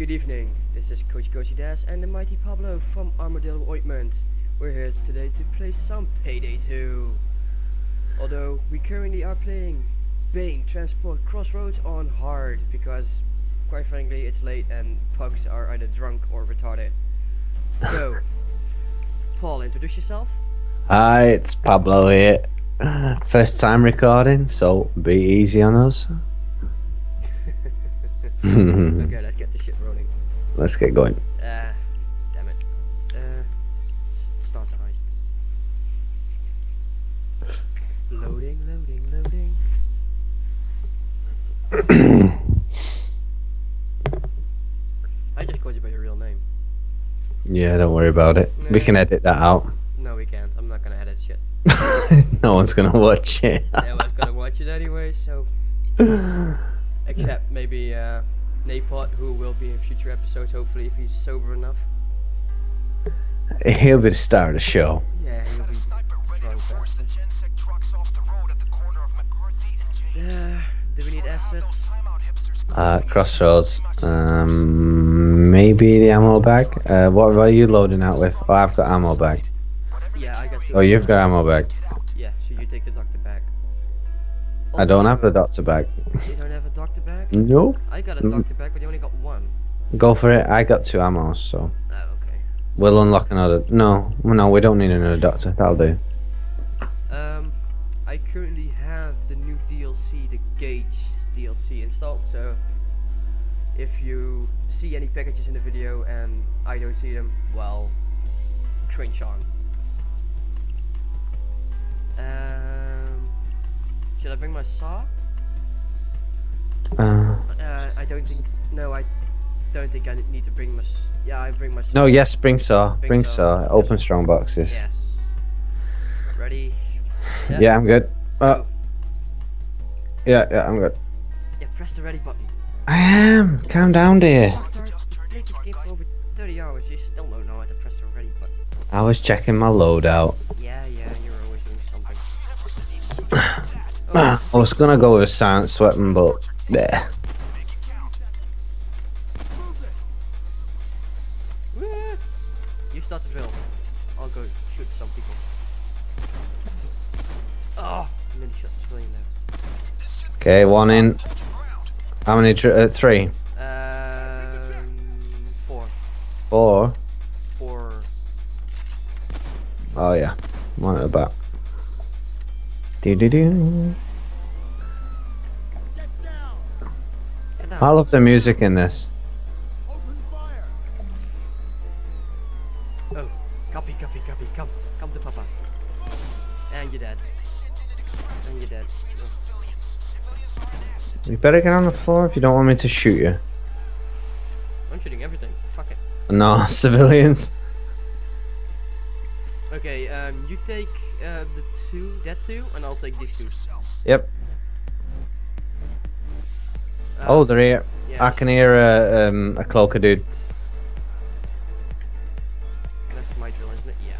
Good evening, this is Coach Goshi Das and the mighty Pablo from Armadillo Ointment. We're here today to play some Payday 2. Although we currently are playing Bain Transport Crossroads on hard because quite frankly it's late and pugs are either drunk or retarded. So, Paul, introduce yourself. Hi, it's Pablo here. First time recording, so be easy on us. okay, let's get this shit rolling. Let's get going. Uh, damn it. Uh, start the. Loading, loading, loading. I just called you by your real name. yeah, don't worry about it. We can edit that out. No, we can't. I'm not gonna edit shit. no one's gonna watch it. no one's gonna watch it anyway, so. Except maybe, uh, Napot, who will be in future episodes, hopefully, if he's sober enough. He'll be the star of the show. Yeah, he'll be drunk bastard. Yeah, do we need assets? Uh, crossroads. Um, maybe the ammo bag. Uh, what are you loading out with? Oh, I've got ammo bag. Yeah, I got. Oh, you've got ammo bag. Yeah, so you take the doctor back. I don't have the doctor bag. You don't have a doctor bag? No. I got a doctor bag, but you only got one. Go for it. I got two ammos, so Oh, okay. we'll unlock another. No, no, we don't need another doctor. That'll do. Um, I currently have the new DLC, the Gage DLC installed, so if you see any packages in the video and I don't see them, well, cringe on. Um, should I bring my saw? Uh, Uh, I don't think. No, I don't think I need to bring my. Yeah, I bring my. no, yes, bring saw. Bring Bring saw. saw. Open strong boxes. Yes. Ready? Yeah, I'm good. Uh, yeah, yeah, I'm good. Yeah, press the ready button. I am. Calm down, dear. Doctor, played this game for over 30 hours. You still don't know how to press the ready button. I was checking my loadout. Yeah, yeah, you're always doing something. I was gonna go with a science weapon, but yeah. You start the drill. I'll go shoot some people. Oh, he shot the civilian there. Okay, one in. How many? Uh, three, Um, four. four. Four. Oh yeah, one at the back. Do do do. I love the music in this. Oh, copy, copy, copy. Come, come to Papa. And you're dead. And you're dead. Oh, You better get on the floor if you don't want me to shoot you. I'm shooting everything. Fuck it. No, civilians. Okay, um, you take uh, the two, that two, and I'll take these two. Yep. Uh, Oh, they're here. yeah, I can hear a um, a cloaker dude. That's my drill, isn't it? Yeah.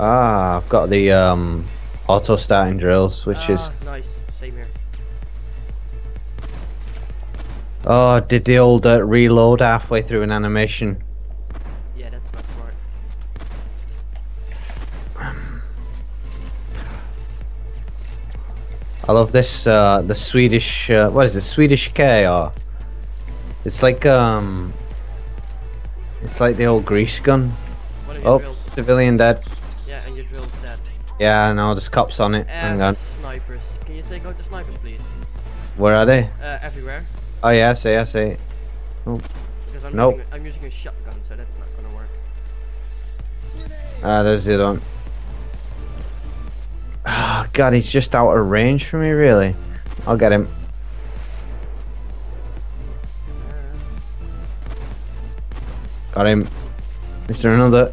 Ah, I've got the um, auto starting drills, which is Ah, nice. Same here. oh, did the old uh, reload halfway through an animation. I love this uh, the Swedish uh, what is it Swedish K or it's like um it's like the old grease gun. One of your Oh, drills. civilian dead. Yeah, and your drill's dead. Yeah, no, there's cops on it. Hang And on, snipers. Can you take out the snipers, please? where are they? Uh, everywhere. Oh yeah, I see, I see. Because I'm, Nope. using a, I'm using a shotgun, so that's not gonna work. Ah, there's the other one. Ah, God, he's just out of range for me, really. I'll get him. Got him. Is there another?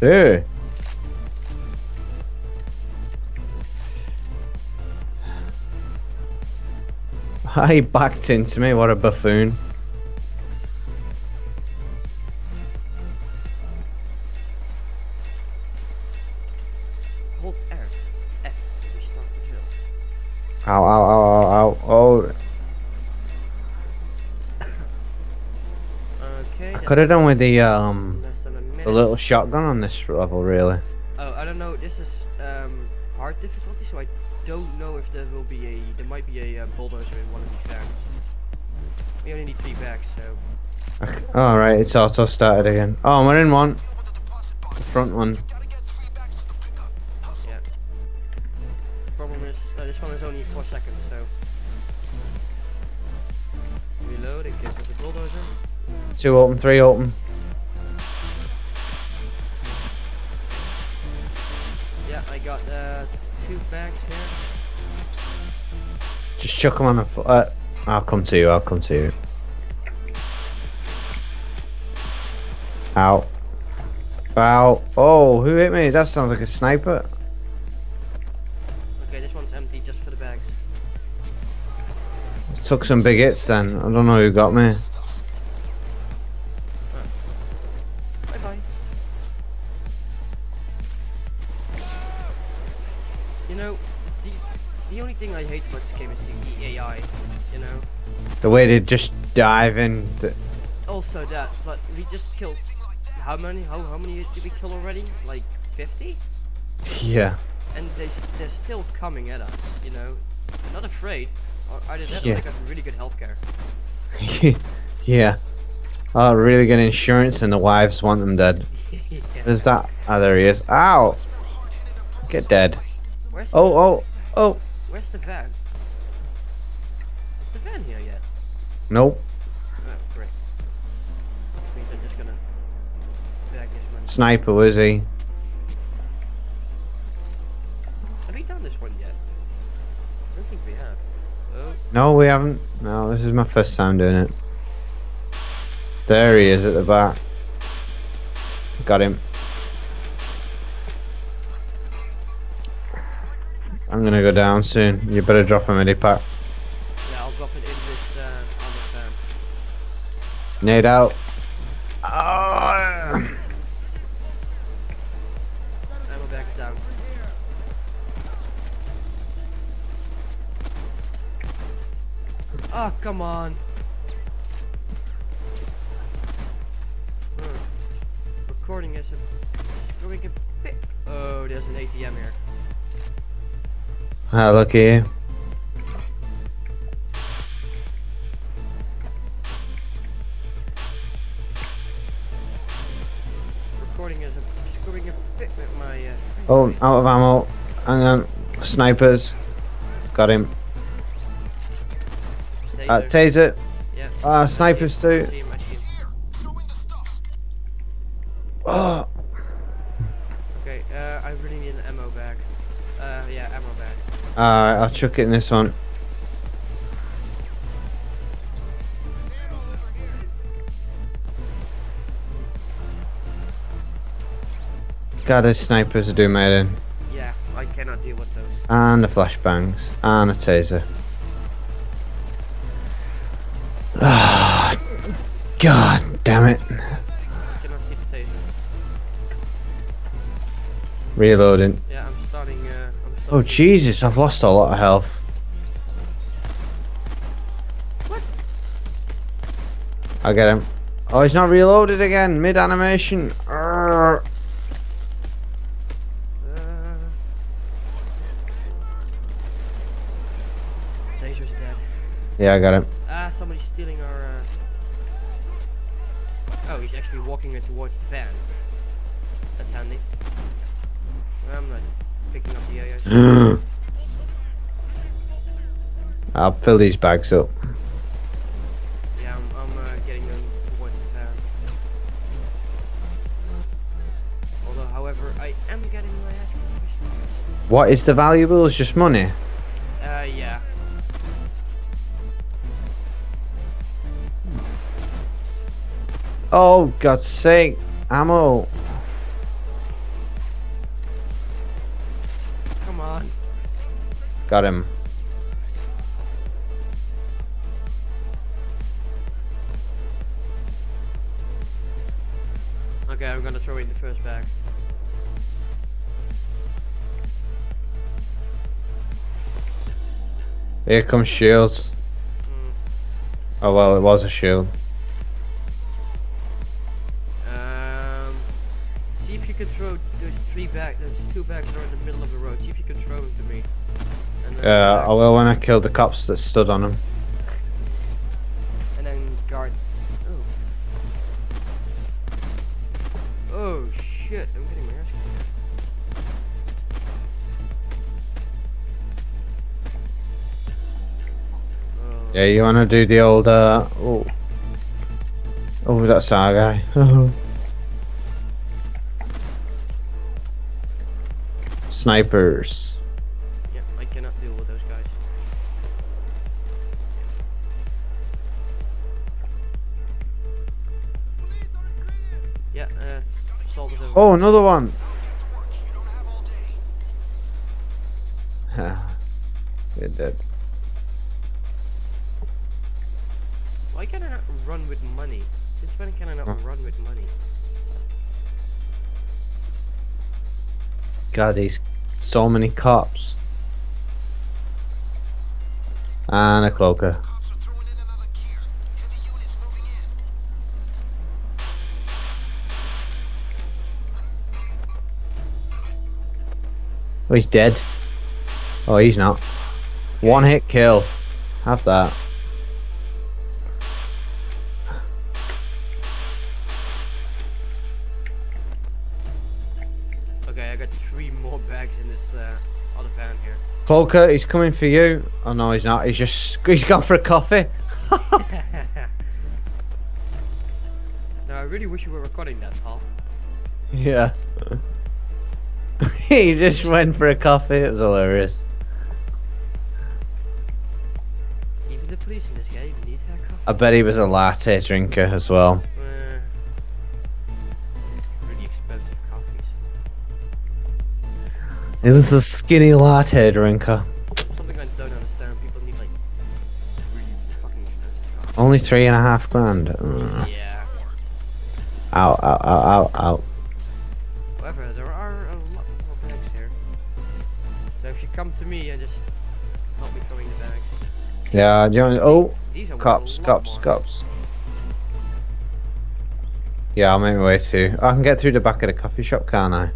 Hey. He backed into me, what a buffoon. Ow, ow, ow, ow, ow. Oh. Okay. I could have done with the, um, the little shotgun on this level, really. Oh, I don't know. This is, um, hard difficulty, so I don't know if there will be a, there might be a uh, bulldozer in one of these bags. We only need three bags, so. Alright, okay. oh, it's also started again. Oh, we're in one. The front one. Problem is, uh, this one is only four seconds, so. Reload. It gives us a bulldozer. Two open, three open. Yeah, I got uh, two bags here. Just chuck them on the foot. Uh, I'll come to you, I'll come to you. Ow. Ow. Oh, who hit me? That sounds like a sniper. This one's empty just for the bags. Took some big hits then. I don't know who got me. Bye bye. You know, the the only thing I hate about this game is the AI. You know. The way they just dive in. The, Also that, but we just killed. How many? How how many did we kill already? Like 50? yeah. And they, they're still coming at us. You know. They're not afraid. Or either that, or Yeah. they got really good healthcare. yeah. Oh, really good insurance and the wives want them dead. yeah. There's that. Ah, there he is. Ow! Get dead. Where's Oh, oh, oh. where's the van? Is the van here yet? Nope. Oh, great. I'm just gonna bag this money. Sniper, was he? No, we haven't. No, this is my first time doing it. There he is at the back. Got him. I'm gonna go down soon. You better drop a midi pack. yeah, I'll drop it in this uh, on the fan. Nade out. Oh, come on. Hmm. Recording is a going a bit. Oh, there's an ATM here. Ah, here. Recording is a screwing a bit with my. Uh, Oh, out of ammo. Hang on. Snipers. Got him. Uh, taser. yeah. Ah, see snipers too. see him, I see him. Oh. Okay, uh, I really need an ammo bag. Uh, yeah, ammo bag. Alright, I'll chuck it in this one. God, those snipers are doing made in. Yeah, I cannot deal with those. And the flashbangs. And a taser. God damn it. I cannot see the taser. Reloading. Yeah, I'm starting. Uh, I'm Oh. Jesus, I've lost a lot of health. What? I'll get him. Oh, he's not reloaded again. Mid animation. Uh. Yeah, I got him. Walking it towards the van. That's handy. I'm not picking up the AIs. I'll fill these bags up. yeah, I'm, I'm uh, getting them towards the van. Although, however, I am getting my. What is the valuables? Just money? Oh, God's sake. Ammo. Come on. Got him. Okay, I'm gonna throw in the first bag. Here comes shields. Mm. Oh well, it was a shield. Three bags, those two bags that are in the middle of the road. See if you can throw them to me. Uh, I will when I kill the cops that stood on them. and then guard. Oh. Oh shit! I'm getting my ass kicked. Oh. Yeah, you wanna do the old, uh, oh. Oh, that's our guy. Snipers. Yeah, I cannot deal with those guys. Yeah, uh, is over. Oh, another one. You're dead. Why can I not run with money? Since when can I not run with money? God, these so many cops. And a cloaker. Oh, he's dead. Oh, he's not. One hit kill. Have that. Cloaker, he's coming for you. Oh no, he's not. He's just he's gone for a coffee. now I really wish you were recording that, Paul. Yeah. he just went for a coffee. It was hilarious. Even the police in this game need have coffee. I bet he was a latte drinker as well. It was a skinny latte drinker. Something I don't understand. People need like really fucking expensive. Only three and a half grand. Ugh. Yeah. Ow, ow, ow, ow, ow. However, there are a lot more bags here. So if you come to me and just help me throwing the bags. Yeah, do you want, oh, cops, cops, more. cops. Yeah, I'll make my way too. I can get through the back of the coffee shop, can't I?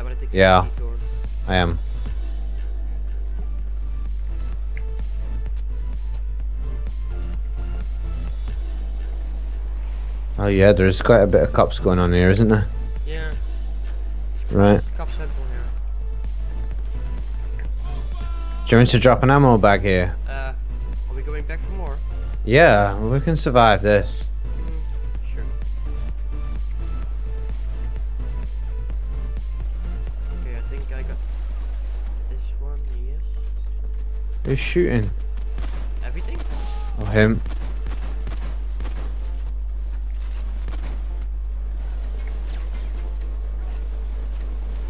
Yeah, but I think Yeah. it's a detour. I am. Oh yeah, there's quite a bit of cops going on here, isn't there? Yeah, Right. cops here. Do you want to drop an ammo bag here? Uh, are we going back for more? Yeah, we can survive this. Who's shooting? Everything? Oh, him.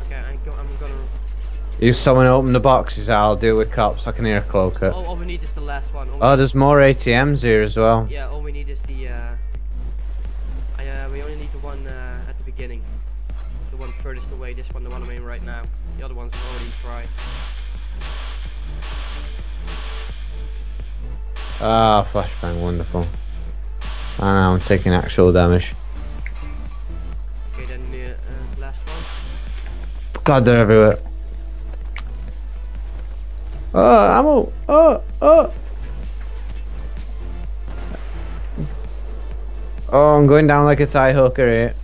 Okay, go, I'm gonna... You someone open the boxes, I'll deal with cops. I can hear a cloaker. Oh, all we need is the last one. All Oh, there's more ATMs here as well. Yeah, all we need is the, uh... I, uh, we only need the one, uh, at the beginning. The one furthest away, this one, the one I'm in right now. The other one's already tried. Ah, flashbang, wonderful. And now I'm taking actual damage. Okay, then the uh, last one. God, they're everywhere. Oh, ammo! Oh, oh! Oh, I'm going down like a tie hooker here.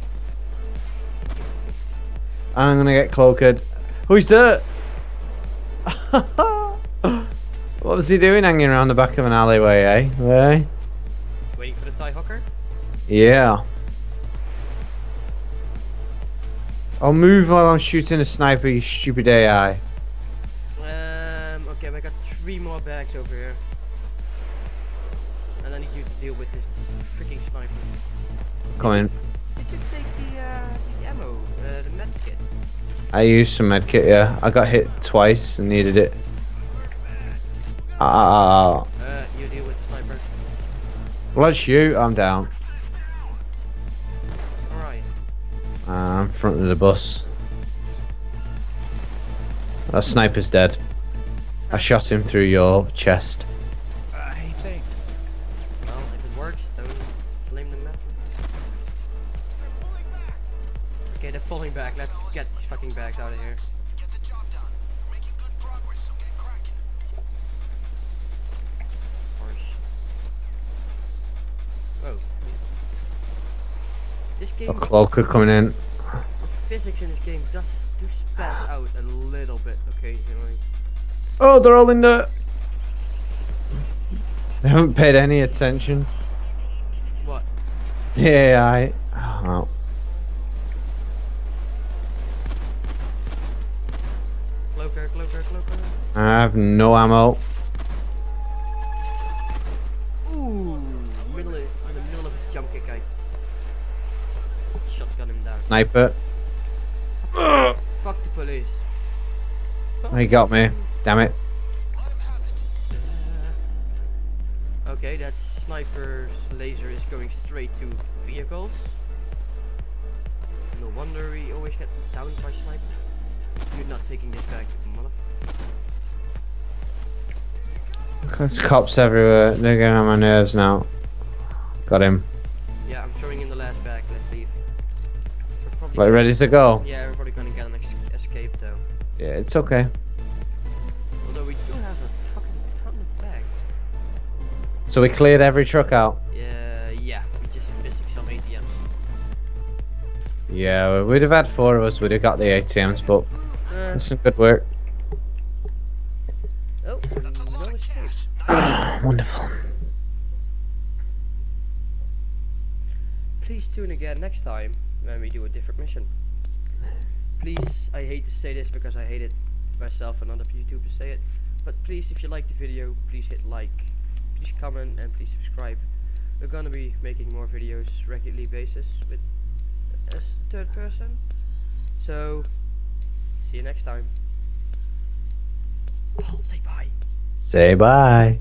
I'm gonna get cloaked. Who's that? what was he doing hanging around the back of an alleyway, eh? Eh? Waiting for the tie hooker? Yeah. I'll move while I'm shooting a sniper, you stupid AI. Um, okay, I got three more bags over here. And I need you to deal with this freaking sniper. Coming. Did you take the, uh, the ammo, uh, the med kit? I used some medkit, yeah. I got hit twice and needed it. Ah, Uh, you deal with the sniper. let's shoot. I'm down. Alright. I'm in front of the bus. That sniper's dead. I shot him through your chest. Uh, hey, thanks. Well, if it works, don't blame the map. back. Okay they're falling back, let's get fucking bags out of here. Game, A cloaker coming in. physics in this game does do spaz ah. out a little bit occasionally. Oh, they're all in the. They haven't paid any attention. What? The AI. Oh, Cloaker, cloaker, cloaker. I have no ammo. Sniper. Fuck the police. He got me. Damn it. Uh, okay, that sniper's laser is going straight to vehicles. No wonder we always get downed by snipers. You're not taking this back, mother. There's cops everywhere. They're getting on my nerves now. Got him. Like ready to go. Yeah, we're probably gonna get an ex- escape though. Yeah, it's okay. Although we do have a fucking ton of bags. So we cleared every truck out. Yeah, yeah. We just missing some ATMs. Yeah, we'd have had four of us. We'd have got the ATMs, but Uh, that's some good work. oh, no. Wonderful. Tune again next time when we do a different mission. Please, I hate to say this because I hate it myself and other YouTubers say it, but please, if you like the video, please hit like, please comment, and please subscribe. We're gonna be making more videos regularly basis with a third person. So, see you next time. Say bye. Say bye.